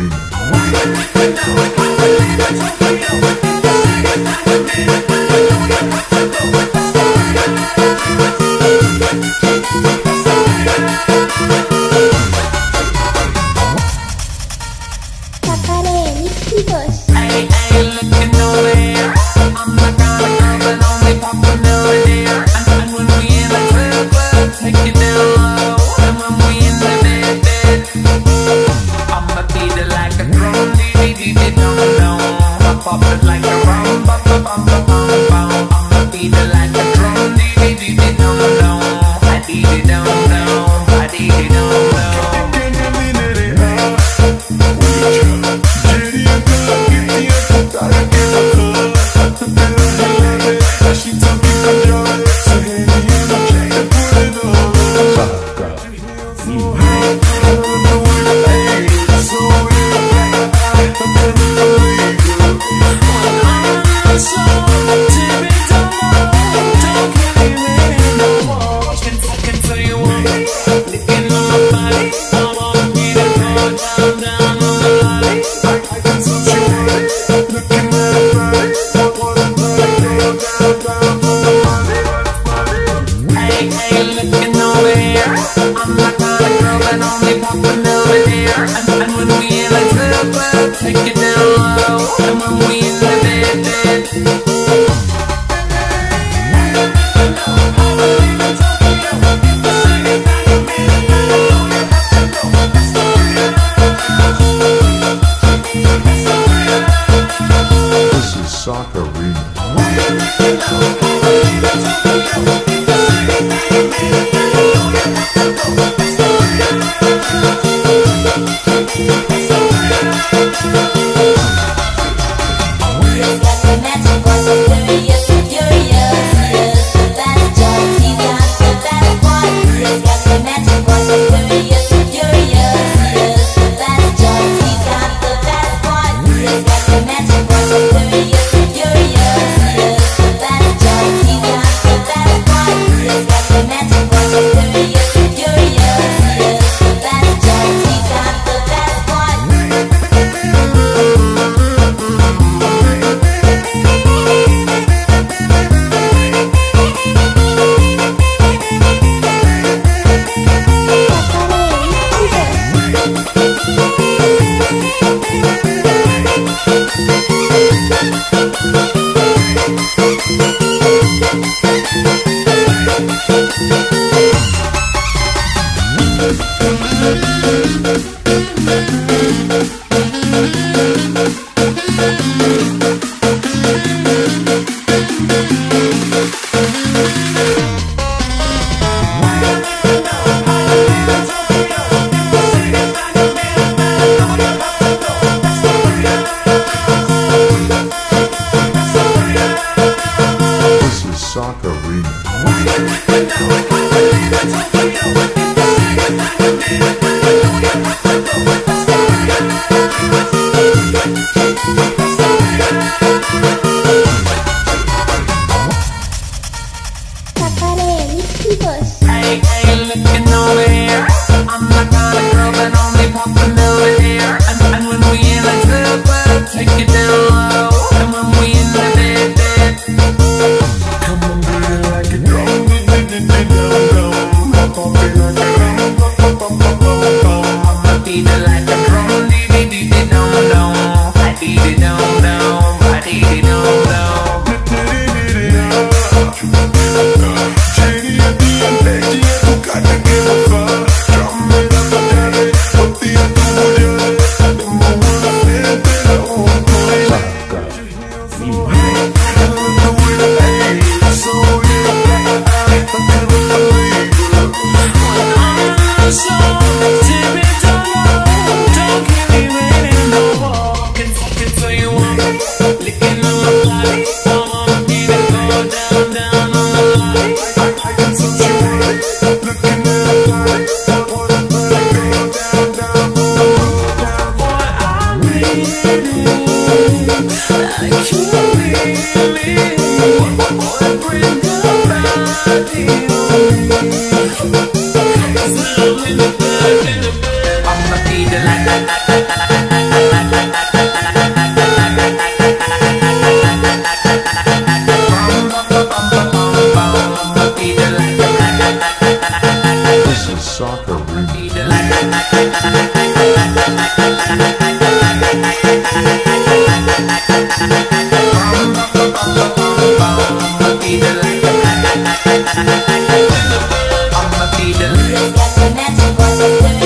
Thank you. mão, a é mão I can't Thank you.